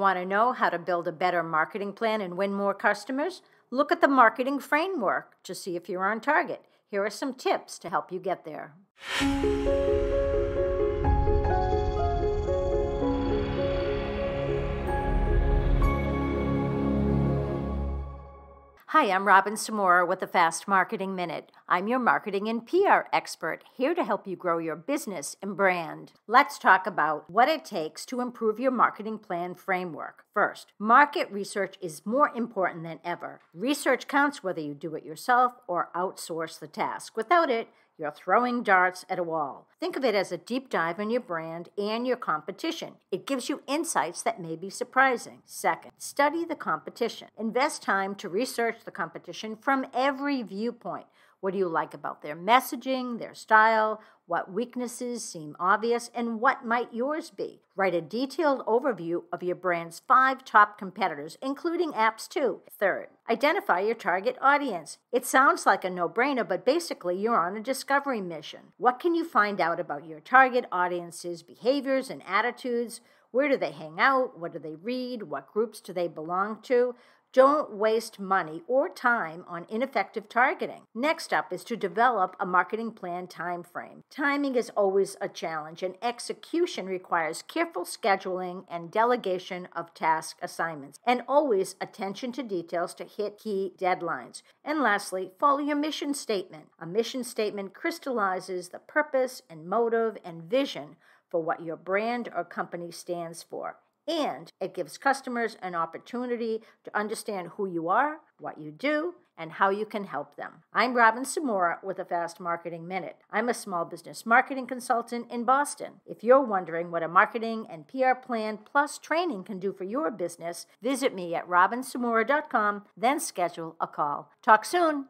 Want to know how to build a better marketing plan and win more customers? Look at the marketing framework to see if you're on target. Here are some tips to help you get there. Hi, I'm Robin Samora with the Fast Marketing Minute. I'm your marketing and PR expert, here to help you grow your business and brand. Let's talk about what it takes to improve your marketing plan framework. First, market research is more important than ever. Research counts whether you do it yourself or outsource the task. Without it, you're throwing darts at a wall. Think of it as a deep dive in your brand and your competition. It gives you insights that may be surprising. Second, study the competition. Invest time to research the competition from every viewpoint. What do you like about their messaging, their style? What weaknesses seem obvious, and what might yours be? Write a detailed overview of your brand's five top competitors, including apps too. Third, identify your target audience. It sounds like a no brainer, but basically, you're on a discovery mission. What can you find out about your target audience's behaviors and attitudes? Where do they hang out? What do they read? What groups do they belong to? Don't waste money or time on ineffective targeting. Next up is to develop a marketing plan time frame. Timing is always a challenge, and execution requires careful scheduling and delegation of task assignments, and always attention to details to hit key deadlines. And lastly, follow your mission statement. A mission statement crystallizes the purpose and motive and vision for what your brand or company stands for and it gives customers an opportunity to understand who you are, what you do, and how you can help them. I'm Robin Samora with a Fast Marketing Minute. I'm a small business marketing consultant in Boston. If you're wondering what a marketing and PR plan plus training can do for your business, visit me at robinsamora.com, then schedule a call. Talk soon.